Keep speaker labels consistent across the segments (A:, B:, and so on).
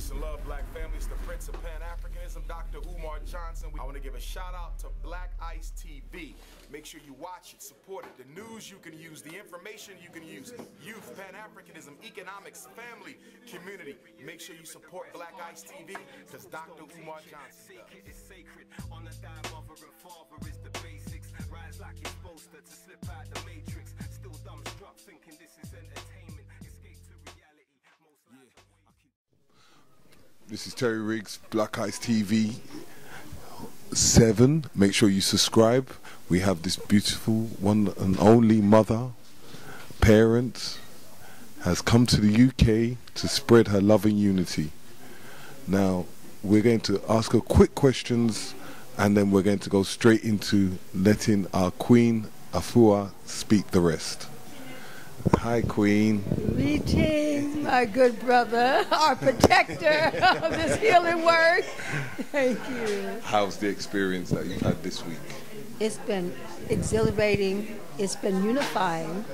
A: Peace and love, black families. The Prince of Pan Africanism, Dr. Umar Johnson. I want to give a shout out to Black Ice TV. Make sure you watch it, support it. The news you can use, the information you can use. Youth, Pan Africanism, economics, family, community. Make sure you support Black Ice TV because Dr. Umar Johnson.
B: Basics. Rise like to, to slip out the matrix. Still dumbstruck, thinking this is entertainment.
C: This is Terry Riggs, Black Ice TV 7. Make sure you subscribe. We have this beautiful one and only mother, parent, has come to the UK to spread her love and unity. Now, we're going to ask her quick questions and then we're going to go straight into letting our Queen Afua speak the rest. Hi, Queen.
D: Greetings, my good brother, our protector of this healing work. Thank you.
C: How's the experience that you've had this week?
D: It's been exhilarating, it's been unifying,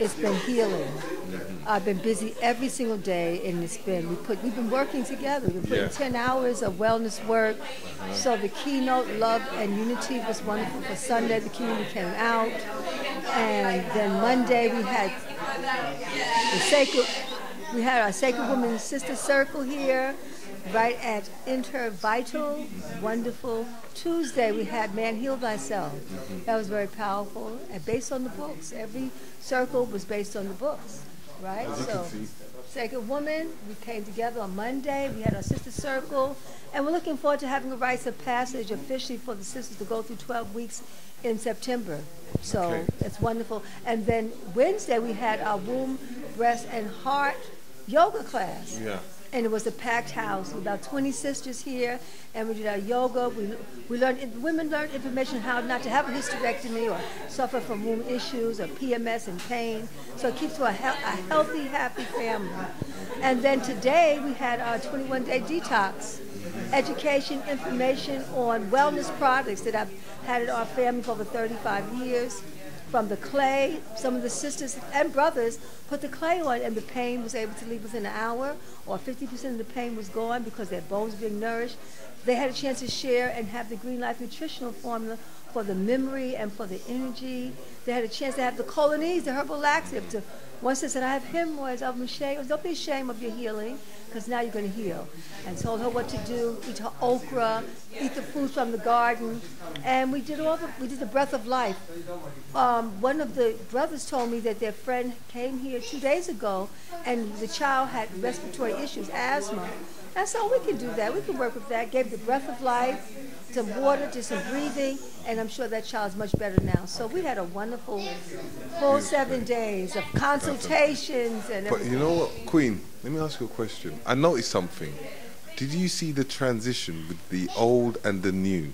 D: it's been healing. Mm-hmm. I've been busy every single day, and it's been we put we've been working together. We've put
C: Yeah.
D: ten hours of wellness work. Uh-huh. So the keynote, love and unity, was wonderful. For Sunday, the community came out, and then Monday we had the sacred. We had our Sacred Woman Sister Circle here, right at Inter Vital. Wonderful. Tuesday we had Man Heal Thyself. That was very powerful and based on the books. Every circle was based on the books, right?
C: As you can see.
D: Sacred Woman, we came together on Monday. We had our sister circle, and we're looking forward to having a rites of passage officially for the sisters to go through 12 weeks in September. So
C: Okay.
D: it's wonderful. And then Wednesday we had our womb, breast, and heart yoga class.
C: Yeah.
D: And it was a packed house, with about 20 sisters here, and we did our yoga. We, we learned, women learned information how not to have a hysterectomy or suffer from womb issues or PMS and pain. So it keeps a, a healthy, happy family. And then today we had our 21 day detox, education, information on wellness products that I've had in our family for over 35 years from the clay. Some of the sisters and brothers put the clay on, and the pain was able to leave within an hour, or 50% of the pain was gone because their bones were being nourished. They had a chance to share and have the Green Life nutritional formula for the memory and for the energy. They had a chance to have the colonies, the herbal laxative. To, one said, I have hemorrhoids. I'm ashamed. Don't be ashamed of your healing because now you're going to heal. And told her what to do, eat her okra, eat the foods from the garden. And we did all the, we did the breath of life. Um, one of the brothers told me that their friend came here two days ago and the child had respiratory issues, asthma. And so we can do that. We can work with that. Gave the breath of life, some water, just some breathing, and I'm sure that child's much better now. So we had a wonderful full seven days of consultations and
C: But
D: everything.
C: you know what, Queen? Let me ask you a question. I noticed something. Did you see the transition with the old and the new?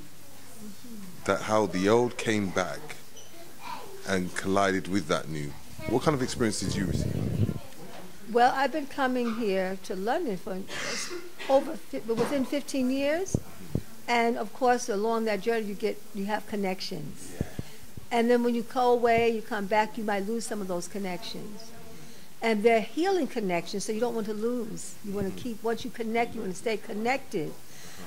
C: That how the old came back and collided with that new. What kind of experience did you receive?
D: Well, I've been coming here to London for over fi- within 15 years, and of course, along that journey, you get you have connections, and then when you go away, you come back, you might lose some of those connections, and they're healing connections, so you don't want to lose. You want to mm-hmm. keep once you connect, you want to stay connected,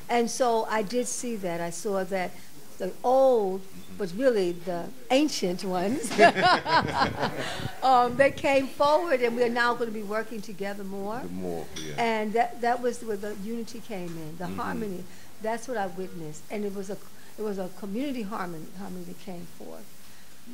D: and so I did see that. I saw that the old but really the ancient ones. um, they came forward, and we are now going to be working together more.
C: More, yeah.
D: And that that was where the unity came in, the harmony. That's what I witnessed, and it was a it was a community harmony harmony that came forth.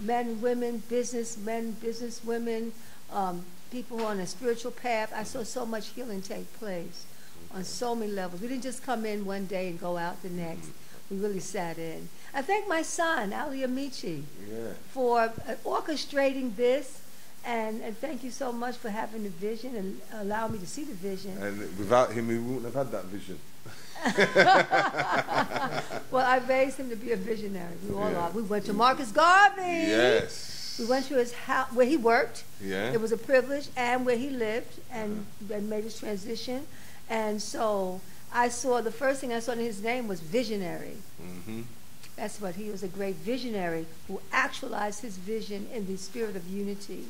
D: Men, women, business men, business women, um, people on a spiritual path. I saw so much healing take place on so many levels. We didn't just come in one day and go out the next. We really sat in. I thank my son, Ali Amici,
C: Yeah.
D: for uh, orchestrating this. And, and thank you so much for having the vision and allowing me to see the vision.
C: And without him, we wouldn't have had that vision.
D: Well, I raised him to be a visionary. We all
C: Yeah.
D: are. We went to Marcus Garvey.
C: Yes.
D: We went to his house where he worked.
C: Yeah.
D: It was a privilege, and where he lived, and, and made his transition. And so I saw the first thing I saw in his name was visionary.
C: hmm
D: That's what he was a great visionary who actualized his vision in the spirit of unity.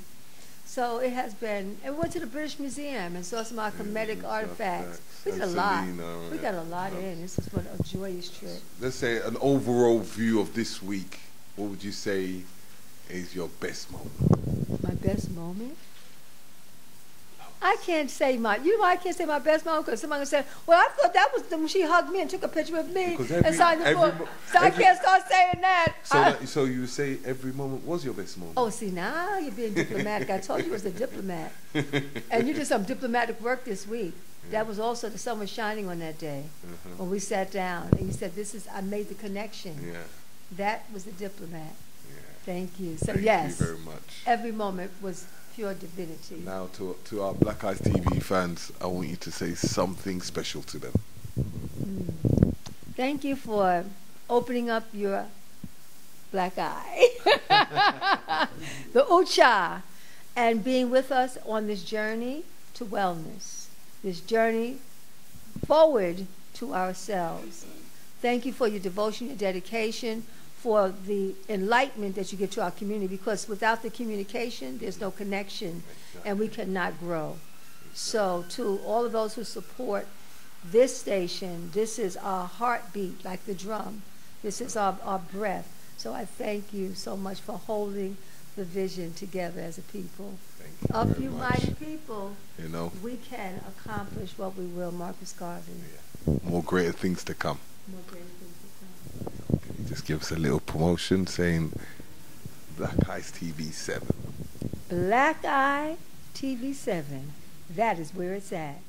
D: So it has been. And we went to the British Museum and saw some of our Kemetic artifacts. We did a lot. We got a lot in. This was what a joyous trip.
C: Let's say an overall view of this week. What would you say is your best moment?
D: My best moment? I can't say my, you know I can't say my best moment? Because somebody said, well, I thought that was the, when she hugged me and took a picture with me
C: Because
D: and signed the book.
C: mo-
D: So I can't start saying that.
C: So,
D: I-
C: that, so you say every moment was your best moment.
D: oh, see, now you're being diplomatic. I told you you was a diplomat. and you did some diplomatic work this week. That was also, the sun was shining on that day
C: Uh-huh.
D: when we sat down. And you said, this is, I made the connection.
C: Yeah,
D: That was the diplomat.
C: yeah.
D: Thank you. So
C: Thank
D: yes,
C: you very much.
D: every moment was pure divinity.
C: Now to to our Black Ice TV fans, I want you to say something special to them. Hmm.
D: Thank you for opening up your black eye, the ucha, and being with us on this journey to wellness, this journey forward to ourselves. Thank you for your devotion, your dedication, for the enlightenment that you give to our community, because without the communication, there's no connection, and we cannot grow. So, to all of those who support this station, this is our heartbeat, like the drum. This is our, our breath. So I thank you so much for holding the vision together as a people.
C: Thank you
D: Up you
C: much.
D: mighty people,
C: You know,
D: we can accomplish what we will, Marcus Garvey.
C: more greater things to come.
D: More great things to come.
C: Can you just give us a little promotion saying Black Ice TV 7?
D: Black Ice TV 7, that is where it's at.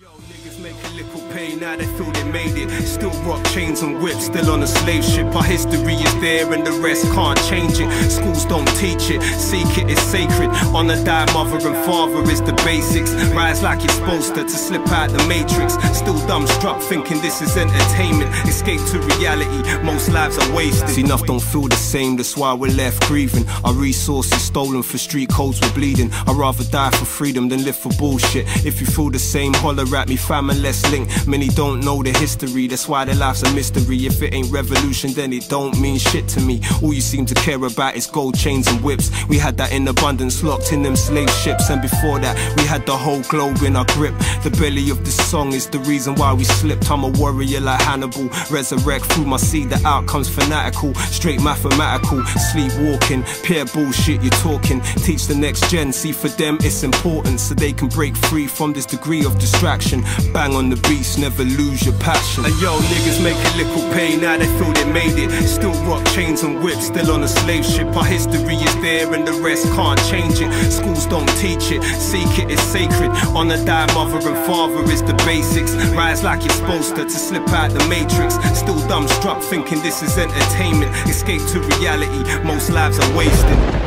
B: Yo, niggas make a little pay, now they feel they made it. Still rock chains and whips, still on a slave ship. Our history is there and the rest can't change it. Schools don't teach it, seek it is sacred. On a die, mother and father is the basics. Rise like you're supposed to, to slip out the matrix. Still dumbstruck, thinking this is entertainment. Escape to reality, most lives are wasted. See, enough don't feel the same, that's why we're left grieving. Our resources stolen for street codes, we're bleeding. I'd rather die for freedom than live for bullshit. If you feel the same, holler at me, fam, and let's link. Many don't know the history, that's why their life's a mystery. If it ain't revolution, then it don't mean shit to me. All you seem to care about is gold chains and whips. We had that in abundance, locked in them slave ships. And before that, we had the whole globe in our grip. The belly of this song is the reason why we slipped. I'm a warrior like Hannibal. Resurrect through my seed, the outcome's fanatical. Straight mathematical, sleepwalking. Pure bullshit you're talking. Teach the next gen, see for them it's important. So they can break free from this degree of distraction. Bang on the beats, never lose your. And yo, niggas make a little pay, now they feel they made it. Still rock chains and whips, still on a slave ship. Our history is there and the rest can't change it. Schools don't teach it, seek it, it is sacred. On a die, mother and father is the basics. Rise like you're supposed to, to slip out the matrix. Still dumbstruck, thinking this is entertainment. Escape to reality, most lives are wasted.